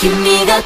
君が